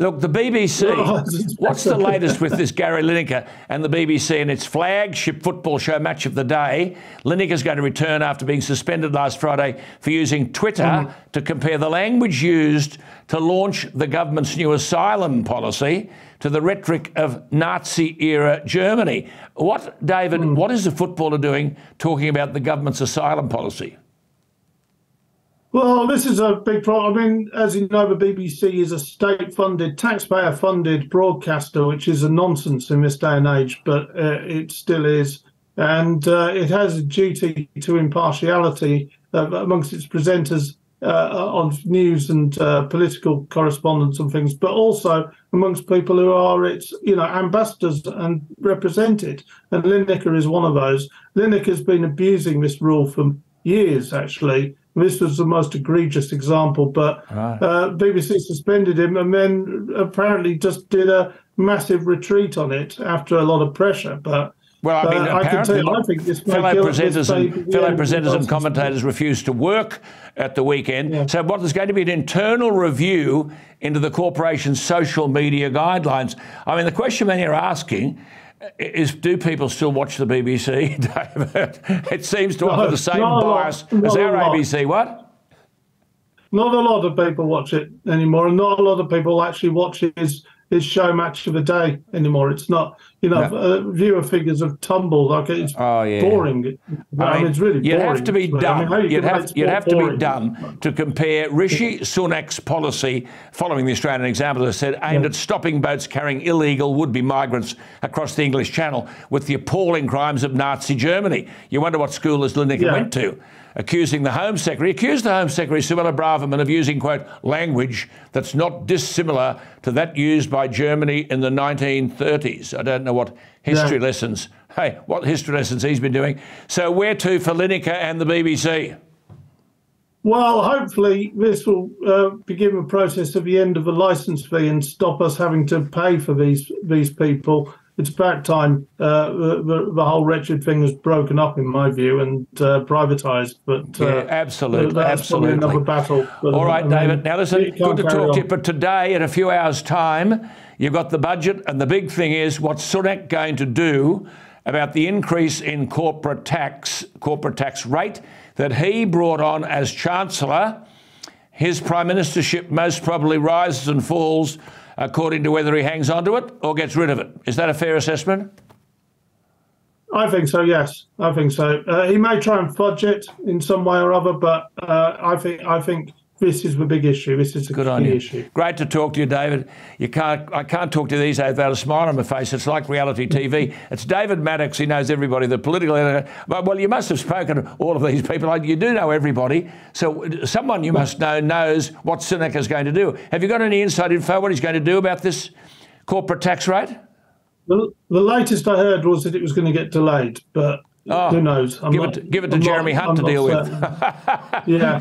Look, the BBC, what's the latest with this Gary Lineker and the BBC and its flagship football show Match of the Day? Lineker's going to return after being suspended last Friday for using Twitter mm. to compare the language used to launch the government's new asylum policy to the rhetoric of Nazi era Germany. What, David, mm. what is the footballer doing talking about the government's asylum policy? Well, this is a big problem. I mean, as you know, the BBC is a state funded, taxpayer funded broadcaster, which is a nonsense in this day and age, but uh, it still is. And uh, it has a duty to impartiality uh, amongst its presenters uh, on news and uh, political correspondence and things, but also amongst people who are its, you know, ambassadors and represented. And Lineker is one of those. Lineker has been abusing this rule for years, actually. This was the most egregious example, but right. uh, BBC suspended him and then apparently just did a massive retreat on it after a lot of pressure. But well, I mean, uh, apparently, I, think fellow presenters and fellow presenters and commentators refused to work at the weekend. Yeah. So, what there's going to be an internal review into the corporation's social media guidelines. I mean, the question many are asking is do people still watch the BBC, David? It seems to no, offer the same bias as our ABC. What? Not a lot of people watch it anymore, and not a lot of people actually watch his his show match of the day anymore. It's not, you know, no. uh, viewer figures have tumbled. Like it's oh, yeah. boring. I, I mean, it's really you'd boring. have to be dumb. I mean, you'd have you'd have to be dumb to compare Rishi Sunak's policy following the Australian example, as I said, aimed yeah. at stopping boats carrying illegal would-be migrants across the English Channel with the appalling crimes of Nazi Germany. You wonder what school this Lineker yeah. went to accusing the Home Secretary, accused the Home Secretary, Suella Braverman, of using, quote, language that's not dissimilar to that used by Germany in the 1930s. I don't know what history lessons, hey, what history lessons he's been doing. So where to for Lineker and the BBC? Well, hopefully this will uh, begin the process of the end of the licence fee and stop us having to pay for these these people it's about time uh, the, the, whole wretched thing was broken up, in my view, and uh, privatised. But uh, yeah, absolutely, absolutely. Another battle. All right, I mean, David. Now listen, good to talk on. to you. But today, in a few hours' time, you've got the budget, and the big thing is what's Sunak going to do about the increase in corporate tax, corporate tax rate that he brought on as chancellor. His prime ministership most probably rises and falls according to whether he hangs on to it or gets rid of it. Is that a fair assessment? I think so. Yes, I think so. Uh, he may try and fudge it in some way or other, but uh, I think I think this is the big issue. This is a Good on you. issue. Great to talk to you, David. You can't, I can't talk to you these days without a smile on my face. It's like reality TV. it's David Maddox. He knows everybody, the political editor. But, well, you must have spoken to all of these people. You do know everybody. So someone you must know knows what Sunak is going to do. Have you got any inside info what he's going to do about this corporate tax rate? The, the latest I heard was that it was going to get delayed, but Oh, Who knows? I'm give, not, it, give it to I'm Jeremy not, Hunt I'm to deal certain. with. yeah,